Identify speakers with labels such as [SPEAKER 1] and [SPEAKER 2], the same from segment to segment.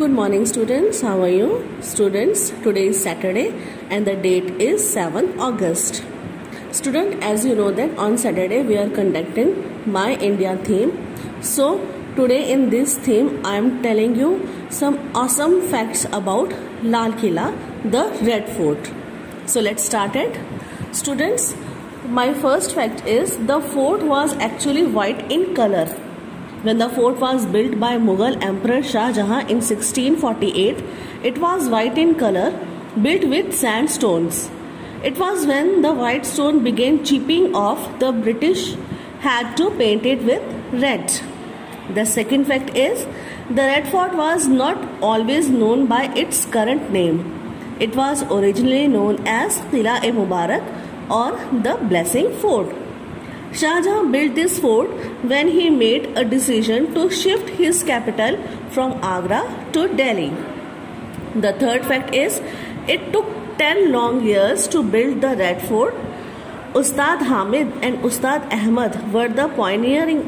[SPEAKER 1] Good morning students. How are you? Students, today is Saturday and the date is 7th August. Student, as you know that on Saturday we are conducting My India theme. So, today in this theme I am telling you some awesome facts about Lal Killa, the Red Fort. So, let's start it. Students, my first fact is the fort was actually white in color when the fort was built by Mughal Emperor Shah Jahan in 1648, it was white in color, built with sandstones. It was when the white stone began chipping off, the British had to paint it with red. The second fact is the Red Fort was not always known by its current name. It was originally known as Qila-e-Mubarak or the Blessing Fort. Shah Jahan built this fort when he made a decision to shift his capital from Agra to Delhi. The third fact is it took 10 long years to build the Red Fort. Ustad Hamid and Ustad Ahmad were the pioneering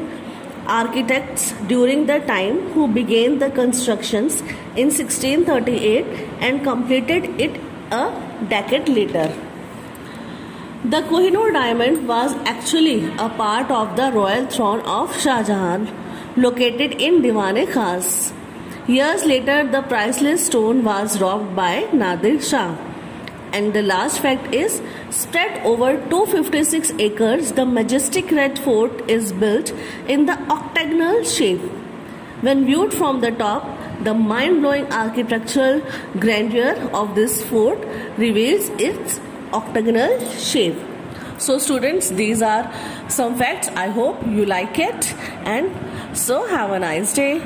[SPEAKER 1] architects during the time who began the constructions in 1638 and completed it a decade later. The Kohinoor diamond was actually a part of the royal throne of Shah Jahan, located in Diwan Khas. Years later, the priceless stone was robbed by Nadir Shah. And the last fact is, spread over 256 acres, the majestic red fort is built in the octagonal shape. When viewed from the top, the mind-blowing architectural grandeur of this fort reveals its octagonal shape. So students, these are some facts. I hope you like it and so have a nice day.